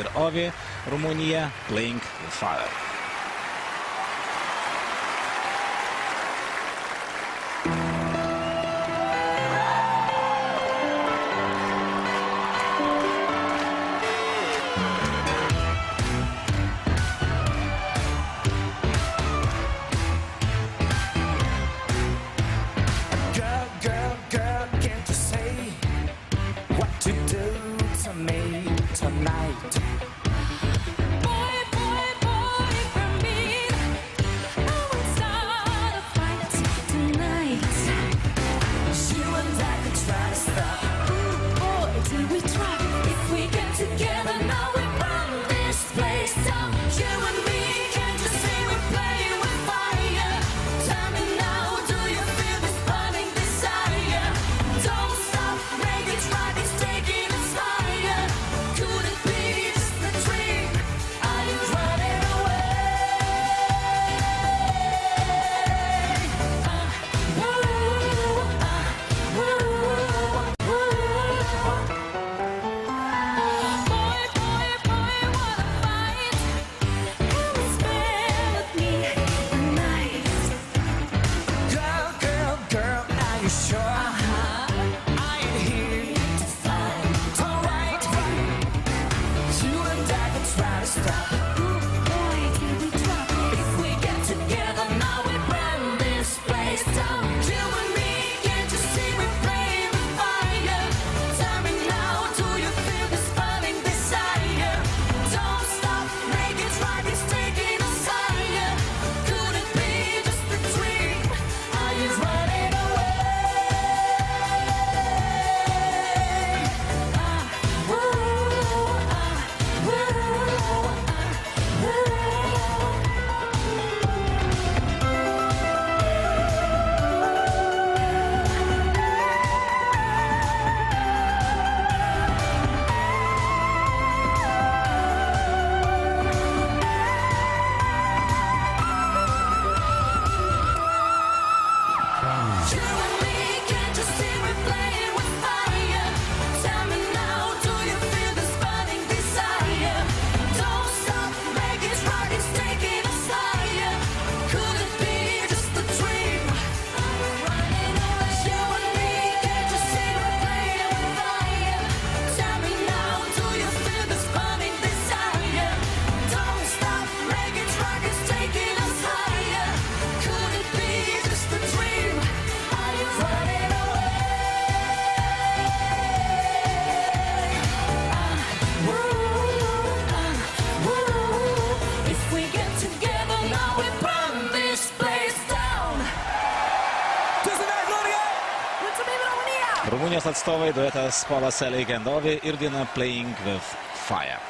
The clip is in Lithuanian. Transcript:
ir Ovi Rumunija Playing with Fire. Rumunijos atstovai duetas Polas Leigendovi ir daina Playing with Fire.